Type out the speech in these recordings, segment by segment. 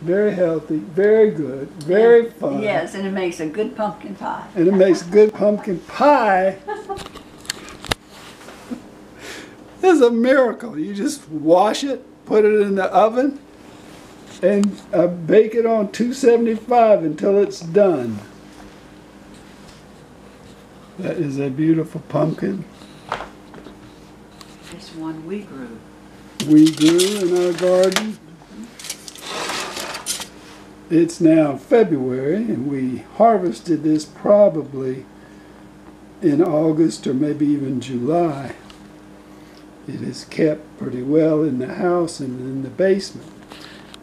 Very healthy, very good, very fun. Yes, and it makes a good pumpkin pie. And it makes good pumpkin pie. It's a miracle. You just wash it, put it in the oven, and uh, bake it on 275 until it's done. That is a beautiful pumpkin This one we grew. we grew in our garden. It's now February, and we harvested this probably in August or maybe even July. It is kept pretty well in the house and in the basement.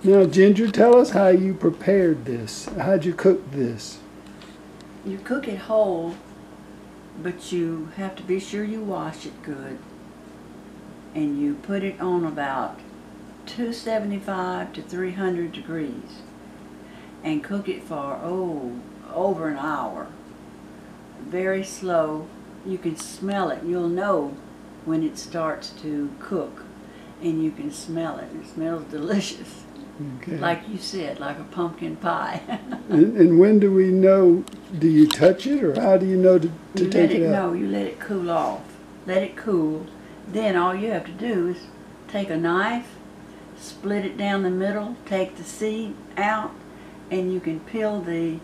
Now, Ginger, tell us how you prepared this. How'd you cook this? You cook it whole, but you have to be sure you wash it good. And you put it on about 275 to 300 degrees. And cook it for, oh, over an hour. Very slow. You can smell it. You'll know when it starts to cook. And you can smell it. It smells delicious. Okay. Like you said, like a pumpkin pie. and, and when do we know? Do you touch it, or how do you know to, to you take let it, it out? no, you let it cool off. Let it cool. Then all you have to do is take a knife, split it down the middle, take the seed out, and you can peel the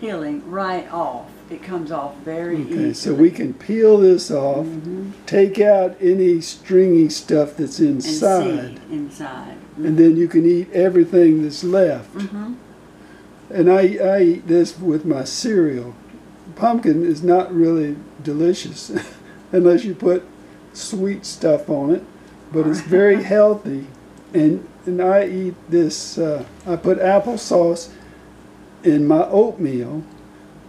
peeling right off. It comes off very Okay, easily. so we can peel this off, Mhm. take out any stringy stuff that's and inside, seed inside. and then you can eat everything that's left. hmm And I, I eat this with my cereal. Pumpkin is not really delicious unless you put sweet stuff on it, but it's very healthy. And, and I eat this, uh, I put applesauce in my oatmeal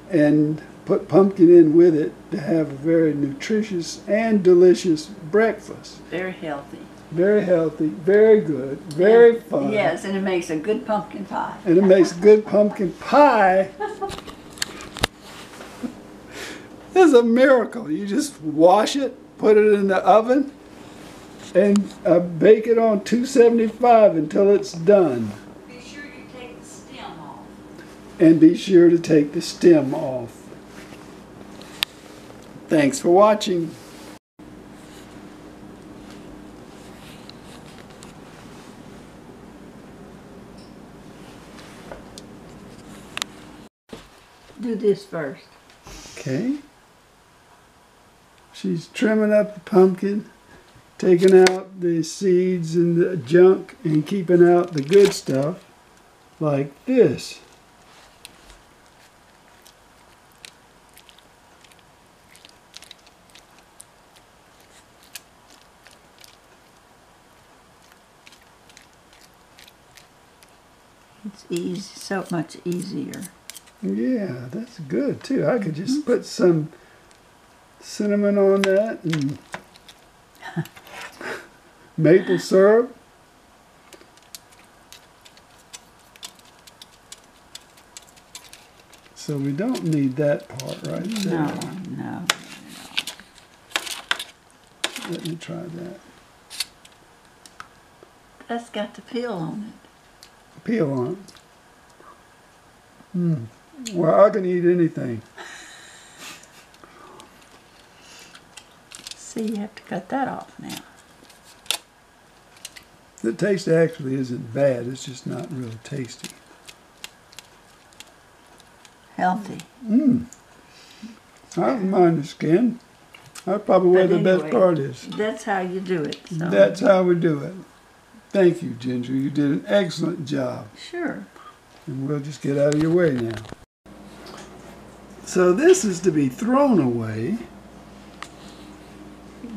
and put pumpkin in with it to have a very nutritious and delicious breakfast. Very healthy. Very healthy, very good, very fun. Yes, and it makes a good pumpkin pie. And it makes good pumpkin pie. It's a miracle. You just wash it, put it in the oven, and uh, bake it on 275 until it's done. Be sure you take the stem off. And be sure to take the stem off. Thanks for watching. Do this first. Okay. She's trimming up the pumpkin, taking out the seeds and the junk, and keeping out the good stuff, like this. It's easy, so much easier. Yeah, that's good too. I could just mm-hmm. put some cinnamon on that and maple syrup. So we don't need that part right there. No, no. Let me try that. That's got the peel on Peel on it. Hmm. Well, I can eat anything. See, you have to cut that off now. The taste actually isn't bad. It's just not real tasty. Healthy. Mmm. I don't mind the skin. That's probably where But the best part is. That's how you do it. So. That's how we do it. Thank you, Ginger. You did an excellent job. Sure. And we'll just get out of your way now. So this is to be thrown away.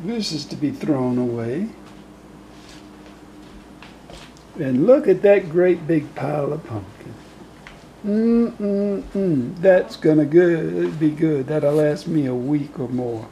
This is to be thrown away. And look at that great big pile of pumpkin. Mm, mm, mm. That's gonna good be good. That'll last me a week or more.